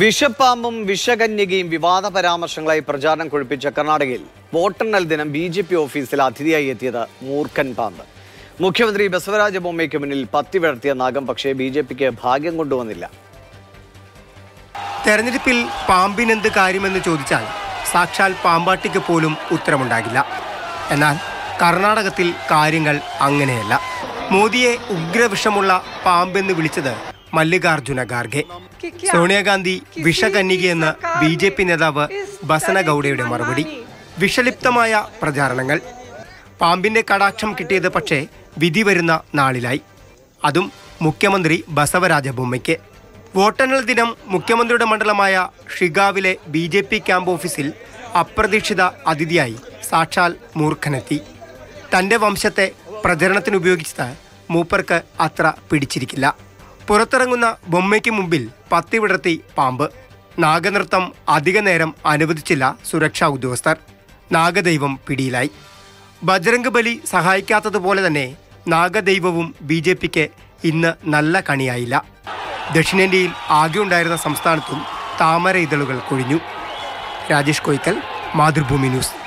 വിഷപ്പാമ്പും വിഷകന്യകയും വിവാദ പരാമർശങ്ങളായി പ്രചാരണം കൊഴുപ്പിച്ച കർണാടകയിൽ വോട്ടെണ്ണൽ ദിനം ബി ജെ പി ഓഫീസിൽ അതിഥിയായി എത്തിയത് മൂർഖൻ പാമ്പ്. മുഖ്യമന്ത്രി ബസവരാജ ബൊമ്മയ്ക്ക് മുന്നിൽ പത്തി വിടർത്തിയ നാഗം പക്ഷേ ബി ജെ പിക്ക് ഭാഗ്യം കൊണ്ടുവന്നില്ല. തെരഞ്ഞെടുപ്പിൽ പാമ്പിനെന്ത് കാര്യമെന്ന് ചോദിച്ചാൽ സാക്ഷാൽ പാമ്പാട്ടിക്ക് പോലും ഉത്തരമുണ്ടാകില്ല. എന്നാൽ കർണാടകത്തിൽ കാര്യങ്ങൾ അങ്ങനെയല്ല. മോദിയെ ഉഗ്രവിഷമുള്ള പാമ്പെന്ന് വിളിച്ചത് Mallikarjuna Kharge Sonia Gandhi വിഷകന്നികയെന്ന് B J P നേതാവ് ബസനഗൌഡയുടെ മറുപടി വിഷലിപ്തമായ പ്രചാരണങ്ങൾ. പാമ്പിന്റെ കടാക്ഷം കിട്ടിയത് പക്ഷേ വിധി വരുന്ന നാളിലായി. അതും മുഖ്യമന്ത്രി ബസവരാജ ബൊമ്മയ്ക്ക്. വോട്ടെണ്ണൽ ദിനം മുഖ്യമന്ത്രിയുടെ മണ്ഡലമായ ഷിഗാവിലെ ബി ജെ പി ക്യാമ്പ് ഓഫീസിൽ അപ്രതീക്ഷിത അതിഥിയായി സാക്ഷാൽ മൂർഖനെത്തി. തന്റെ വംശത്തെ പ്രചരണത്തിന് ഉപയോഗിച്ചത് മൂപ്പർക്ക് അത്ര പിടിച്ചിരിക്കില്ല. പുറത്തിറങ്ങുന്ന ബൊമ്മയ്ക്ക് മുമ്പിൽ പത്തി വിടർത്തി പാമ്പ്. നാഗനൃത്തം അധിക നേരം അനുവദിച്ചില്ല സുരക്ഷാ ഉദ്യോഗസ്ഥർ. നാഗദൈവം പിടിയിലായി. ബജരംഗ് ബലി സഹായിക്കാത്തതുപോലെ തന്നെ നാഗദൈവവും ബി ജെ പിക്ക് ഇന്ന് നല്ല കണിയായില്ല. ദക്ഷിണേന്ത്യയിൽ ആകെ ഉണ്ടായിരുന്ന സംസ്ഥാനത്തും താമര ഇതളുകൾ കൊഴിഞ്ഞു. രാജേഷ് കോയിക്കൽ മാതൃഭൂമി ന്യൂസ്.